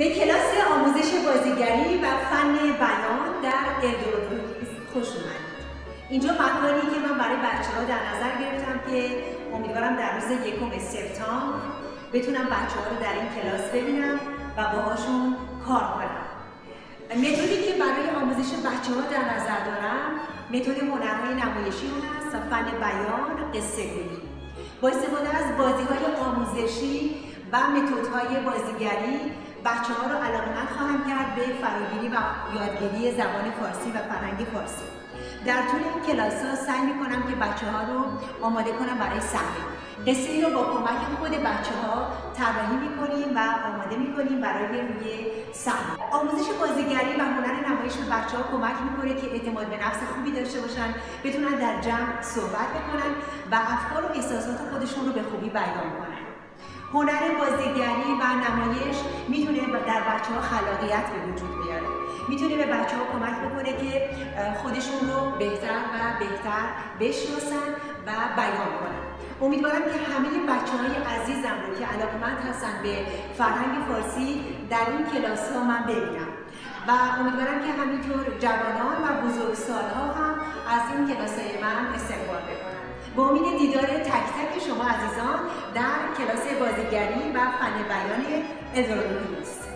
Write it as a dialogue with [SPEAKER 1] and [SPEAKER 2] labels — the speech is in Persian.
[SPEAKER 1] به کلاس آموزش بازیگری و فن بیان در اردورویز خوش اومدید. اینجا مکانی که من برای بچه ها در نظر گرفتم که امیدوارم در روز یکم سپتامبر بتونم بچه ها رو در این کلاس ببینم و باهاشون کار کنم. متدی که برای آموزش بچه ها در نظر دارم متد هنرهای نمایشی اون است و فن بیان قصه گویی. با استفاده از بازی های آموزشی و متدهای بازیگری بچه ها رو علاقمند خواهم کرد به فراگیری و یادگیری زبان فارسی و فرهنگ فارسی. در طول این کلاس ها سعی می کنم که بچه ها رو آماده کنم برای صحنه قصه رو با کمک خود بچه ها طراحی می کنیم و آماده می کنیم برای روی صحنه آموزش بازیگری و هنر نمایش به بچه ها کمک می‌کنه که اعتماد به نفس خوبی داشته باشن بتونن در جمع صحبت بکنن و افکار و احساسات خودشون رو به خوبی بیان کنن. هنر بازیگری و در بچه ها خلاقیت به وجود بیاره. می‌تونه به بچه ها کمک بکنه که خودشون رو بهتر و بهتر بشناسن و بیان کنن. امیدوارم که همه بچه های عزیزم رو که علاقمند هستن به فرهنگ فارسی در این کلاس ها من ببینم. و امیدوارم که همینطور جوانان و بزرگسالها هم از این کلاس های من استقبال بکنن. با امید دیدار تک تک شما عزیزان در کلاس بازیگری و فن بیان ادرانویز